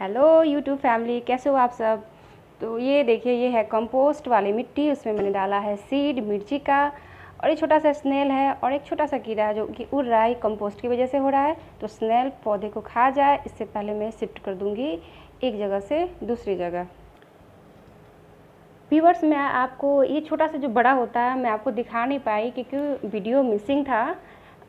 Hello YouTube family, कैसे हो आप सब? तो ये देखिए, ये है कंपोस्ट वाली मिट्टी, उसमें मैंने डाला है सीड, मिर्ची का, और ये छोटा सा स्नेल है, और एक छोटा सा कीड़ा है जो कि उड़ रहा है, कंपोस्ट की वजह से हो रहा है। तो स्नेल पौधे को खा जाए, इससे पहले मैं शिफ्ट कर दूँगी एक जगह से दूसरी जगह। व्यूवर्स मैं आपको, ये छोटा सा जो बड़ा होता है, मैं आपको दिखा नहीं पाई क्योंकि वीडियो मिसिंग था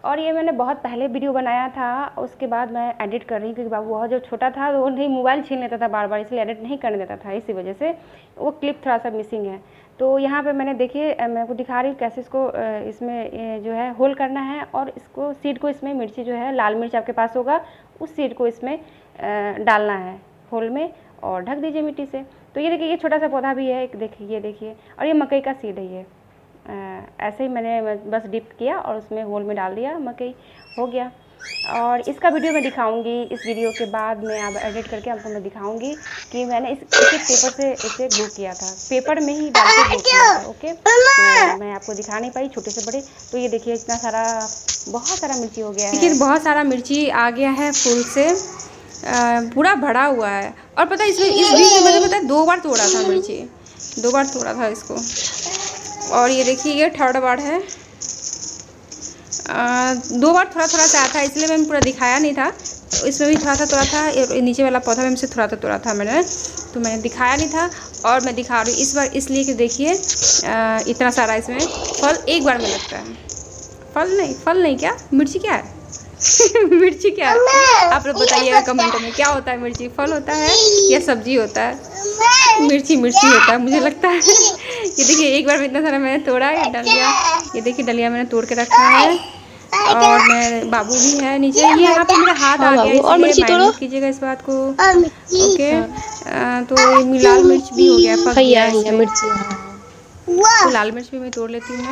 और ये मैंने बहुत पहले वीडियो बनाया था, उसके बाद मैं एडिट कर रही हूँ क्योंकि बहुत जो छोटा था, वो नहीं मोबाइल छीन लेता था बार बार इसलिए एडिट नहीं करने देता था, इसी वजह से वो क्लिप थोड़ा सा मिसिंग है। तो यहाँ पे मैंने देखिए मैं आपको दिखा रही हूँ कैसे इसको इसमें जो है होल करना है और इसको सीड को इसमें मिर्ची जो है, लाल मिर्च आपके पास होगा, उस सीड को इसमें डालना है होल में और ढक दीजिए मिट्टी से। तो ये देखिए, ये छोटा सा पौधा भी है, एक देखिए, ये देखिए, और ये मकई का सीड है ये। ऐसे ही मैंने बस डिप किया और उसमें होल में डाल दिया मकई हो गया। और इसका वीडियो मैं दिखाऊँगी इस वीडियो के बाद मैं अब एडिट करके आपको मैं दिखाऊँगी कि मैंने इस एक पेपर से इसे ग्लू किया था। पेपर में ही डाल के ग्लू किया था ओके तो मैं आपको दिखा नहीं पाई छोटे से बड़े। तो ये देखिए इतना सारा बहुत सारा मिर्ची हो गया है। लेकिन बहुत सारा मिर्ची आ गया है फूल से। पूरा भरा हुआ है। और पता है इसमें इस बीच में मैंने पता दो बार तोड़ा था मिर्ची। दो बार तोड़ा था इसको। और ये देखिए ये थर्ड बार है। आ, दो बार थोड़ा थोड़ा सा था इसलिए मैंने पूरा दिखाया नहीं था। तो इसमें भी थोड़ा सा तोड़ा था नीचे वाला पौधा में से थोड़ा सा तोड़ा था मैंने तो मैंने दिखाया नहीं था। और मैं दिखा रही हूँ इस बार इसलिए कि देखिए इतना सारा इसमें फल एक बार में लगता है। फल नहीं फल नहीं क्या? मिर्ची क्या है? मिर्ची क्या है? आप लोग बताइएगा कमेंट में क्या होता है मिर्ची? फल होता है या सब्ज़ी होता है? मिर्ची मिर्ची होता है मुझे लगता है। ये देखिए एक बार में इतना सारा मैंने तोड़ा ये डलिया ये देखिए डलिया मैंने तोड़ के रखा है। और मैं बाबू भी है नीचे। ये यहाँ पे मेरा हाथ आ गया और मिर्ची तोड़ो। कीजिएगा इस बात को। ओके। तो लाल मिर्च भी हो गया पक गया मिर्ची। तो लाल मिर्च भी मैं तोड़ लेती हूँ।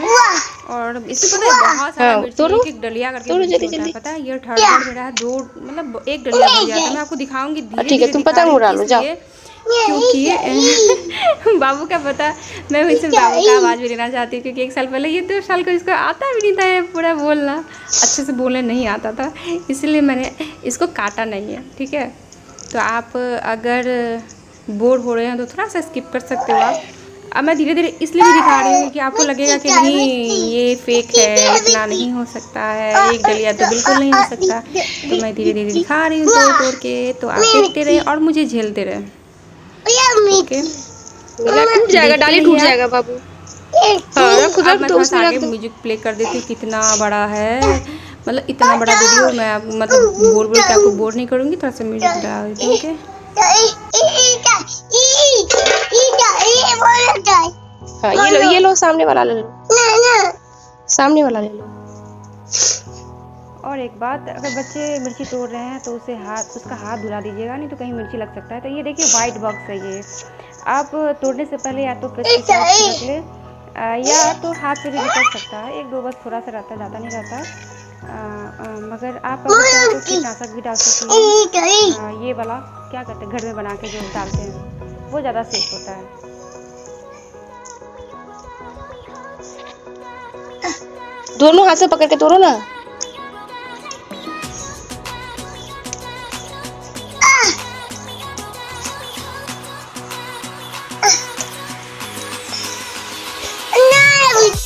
और इससे पता है बहुत सारा हाँ, मिर्च एक एक डलिया करके जल्दी जल्दी। पता है ये थर्ड मेरा है दो मतलब एक डलिया बन गया था मैं आपको दिखाऊँगी धीरे ठीक है तुम पता उड़ा लो जाओ। क्योंकि बाबू का पता मैं वैसे बाबू का आवाज़ भी लेना चाहती हूँ क्योंकि एक साल पहले ये दो साल को इसको आता भी नहीं था ये पूरा बोलना। अच्छे से बोलने नहीं आता था इसलिए मैंने इसको काटा नहीं है ठीक है? तो आप अगर बोर हो रहे हैं तो थोड़ा सा स्किप कर सकते हो आप। अब मैं धीरे धीरे इसलिए भी दिखा रही हूँ कि आपको लगेगा कि नहीं ये फेक है इतना नहीं हो सकता है एक डलिया तो बिल्कुल नहीं हो सकता। तो मैं धीरे धीरे दिखा रही हूँ तोड़ तोड़ के तो आप देखते रहे और मुझे झेलते रहे। टूट जाएगा डाली टूट जाएगा बाबू। हाँ, मैं थोड़ा आगे म्यूज़िक प्ले कर देती हूँ कितना बड़ा है। मतलब इतना बड़ा वीडियो मैं मतलब बोल बोल के आपको बोर नहीं करूँगी? थोड़ा सा म्यूज़िक डाल देती हूँ ओके हाँ ये लो ये लो सामने वाला ले लो। सामने वाला ले लो। और एक बात अगर बच्चे मिर्ची तोड़ रहे हैं तो उसे हाथ उसका हाथ धुला दीजिएगा नहीं तो कहीं मिर्ची लग सकता है। तो ये देखिए वाइट बॉक्स है ये। आप तोड़ने से पहले या तो प्रेस ले या तो हाथ से भी निकल सकता है। एक दो बस थोड़ा सा रहता है ज़्यादा नहीं रहता। मगर आप अगर तो कीटनाशक भी डाल सकते हैं। ये वाला क्या करते हैं घर में बना के जो डालते हैं वो ज़्यादा सेफ़ होता है। दोनों हाथ से पकड़ के तोड़ो ना।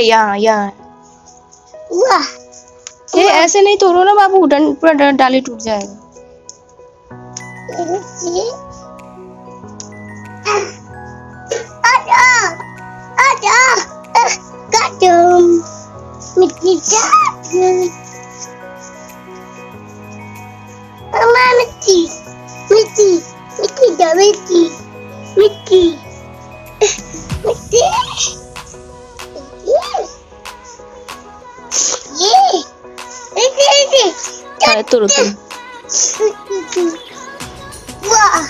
या या ये ऐसे नहीं तोड़ो ना बाबू पूरा डाली टूट जाएगा Ada, ada, eh, kadang, mesti betul tuh wah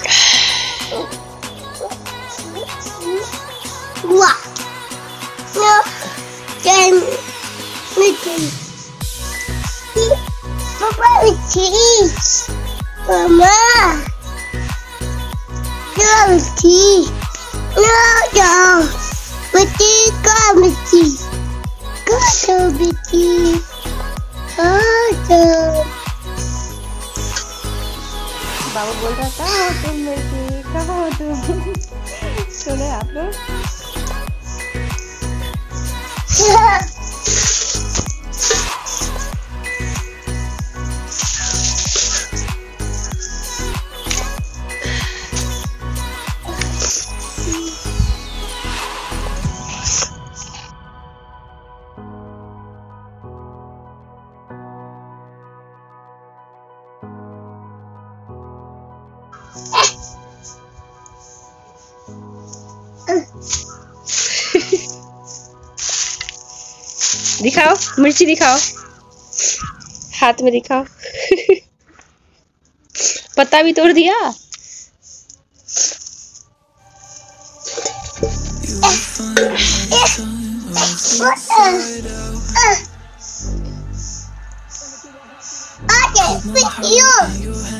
wah no dan bikin papa bikin mama Guilty. No, no. Bitty, comedy. Comedy. Oh, no. बाबू बोल रहा था "कहाँ हो तुम मिर्ची कहाँ हो तुम? सुने आप लोग। दिखाओ मिर्ची दिखाओ। हाथ में दिखाओ। पत्ता भी तोड़ दिया? Okay, with you.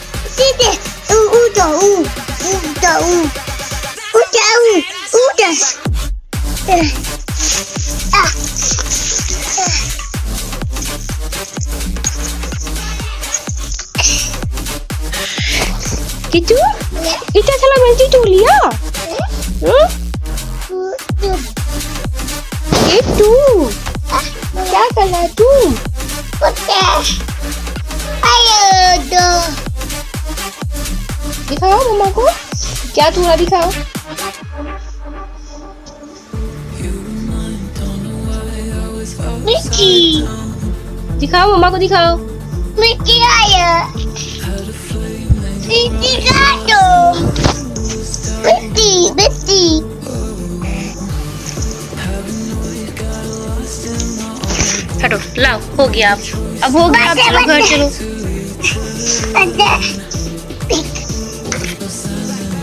Dede, udah, udah, udah, udah, udah. Ah. Gitu? Kita selamat tidur, Lia. Hmm? Itu. Janganlah tu. Putih. दिखाओ मम्मा को? क्या तोड़ा दिखाओ Mickey. दिखाओ मम्मा को दिखाओ. हटो लाओ हो गया अब। अब हो गया आप चलो घर चलो।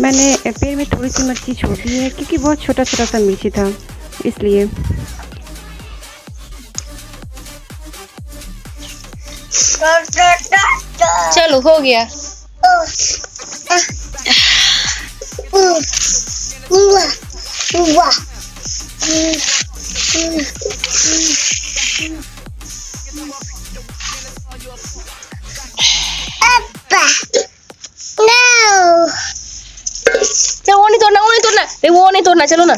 मैंने पेड़ में थोड़ी सी मिर्ची छोड़ दी है क्योंकि बहुत छोटा छोटा सा मिर्ची था इसलिए चलो हो गया? No. चलो वो नहीं तोड़ना वो नहीं तोड़ना वो नहीं तोड़ना चलो ना